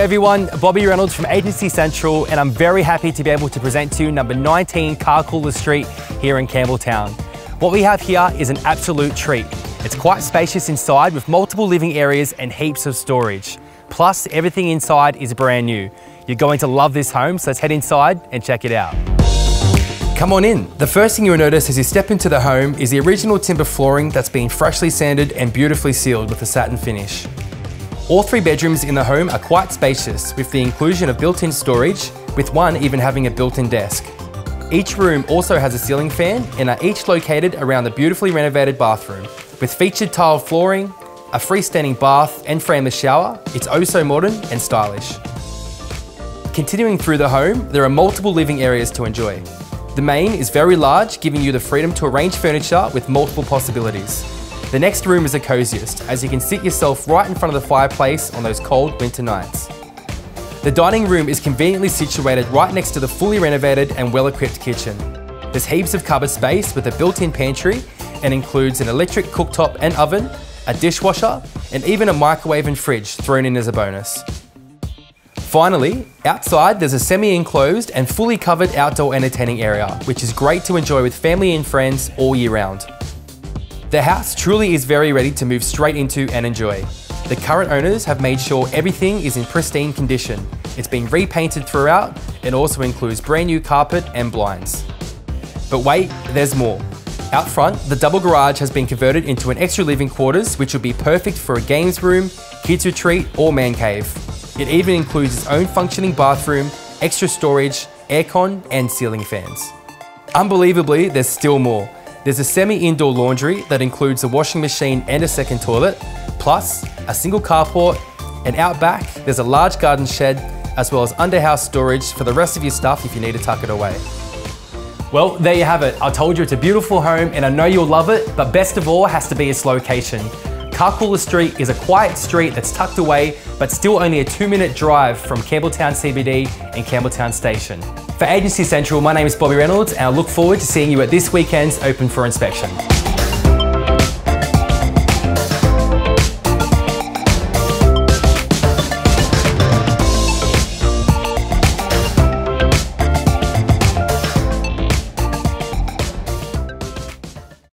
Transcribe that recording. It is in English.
everyone, Bobby Reynolds from Agency Central and I'm very happy to be able to present to you number 19 Carcoola Street here in Campbelltown. What we have here is an absolute treat. It's quite spacious inside with multiple living areas and heaps of storage. Plus everything inside is brand new. You're going to love this home, so let's head inside and check it out. Come on in. The first thing you'll notice as you step into the home is the original timber flooring that's been freshly sanded and beautifully sealed with a satin finish. All three bedrooms in the home are quite spacious with the inclusion of built-in storage, with one even having a built-in desk. Each room also has a ceiling fan and are each located around the beautifully renovated bathroom. With featured tiled flooring, a freestanding bath and frameless shower, it's oh so modern and stylish. Continuing through the home, there are multiple living areas to enjoy. The main is very large, giving you the freedom to arrange furniture with multiple possibilities. The next room is the coziest, as you can sit yourself right in front of the fireplace on those cold winter nights. The dining room is conveniently situated right next to the fully renovated and well-equipped kitchen. There's heaps of cupboard space with a built-in pantry and includes an electric cooktop and oven, a dishwasher, and even a microwave and fridge thrown in as a bonus. Finally, outside there's a semi-enclosed and fully covered outdoor entertaining area, which is great to enjoy with family and friends all year round. The house truly is very ready to move straight into and enjoy. The current owners have made sure everything is in pristine condition. It's been repainted throughout and also includes brand new carpet and blinds. But wait, there's more. Out front, the double garage has been converted into an extra living quarters which will be perfect for a games room, kids retreat or man cave. It even includes its own functioning bathroom, extra storage, aircon and ceiling fans. Unbelievably, there's still more. There's a semi-indoor laundry that includes a washing machine and a second toilet, plus a single carport, and out back, there's a large garden shed, as well as underhouse storage for the rest of your stuff if you need to tuck it away. Well, there you have it. I told you it's a beautiful home and I know you'll love it, but best of all has to be its location. Car Street is a quiet street that's tucked away, but still only a two minute drive from Campbelltown CBD and Campbelltown Station. For Agency Central, my name is Bobby Reynolds and I look forward to seeing you at this weekend's Open for Inspection.